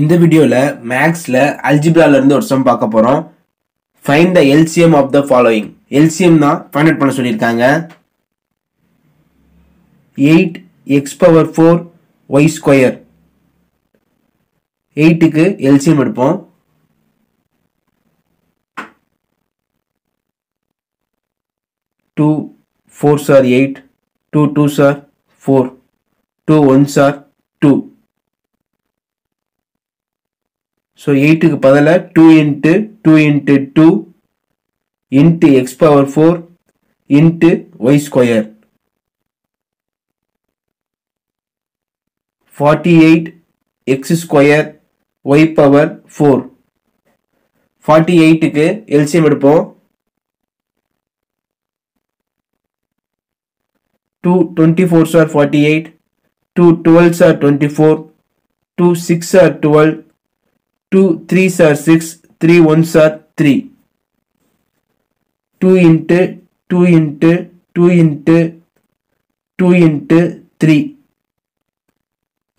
இந்த வீடியோவில் மேக்ஸில் அல்ஜிப்ரால இருந்து ஒரு சம் பார்க்க போகிறோம் find the LCM of the following LCM தான் ஃபைண்ட் அவுட் பண்ண சொல்லியிருக்காங்க. Eight X power four Y square எயிட்டுக்கு எல்சிஎம் எடுப்போம். Two four sir eight two two sir four two one sir two so எயிட்டுக்கு பதிலாக two into two into two into X power four into Y square forty eight X square Y power four forty எயிட்டுக்கு LCM எடுப்போம் two twenty four sir forty eight two twelve sir twenty four two six are twelve two three sir six three one sir three two into two into two into two into three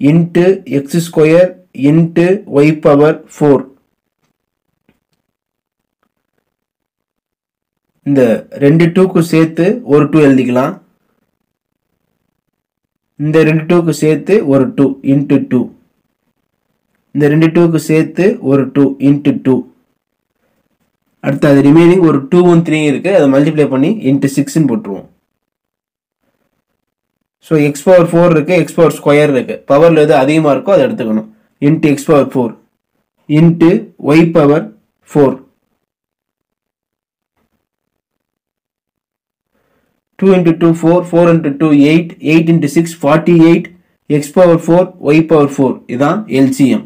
into x square into Y power four இந்த ரெண்டு டூக்கு சேர்த்து ஒரு two எழுதிக்கலாம். இந்த ரெண்டு டூக்கு சேர்த்து ஒரு டூ இன்ட்டு டூ இந்த ரெண்டு டூக்கு சேர்த்து ஒரு டூ இன்ட்டு டூ அடுத்து அது ரிமைனிங் ஒரு டூ ஒன் த்ரீ இருக்குது அதை மல்டிப்ளை பண்ணி இன்ட்டு சிக்ஸ்ன்னு போட்டுருவோம். ஸோ எக்ஸ் பவர் ஃபோர் இருக்குது எக்ஸ் பவர் ஸ்கொயர் இருக்குது பவரில் எது அதிகமாக இருக்கோ அதை எடுத்துக்கணும். Into X power four into Y power four two into two four four into two eight eight into six forty eight X power four Y power four இதான் LCM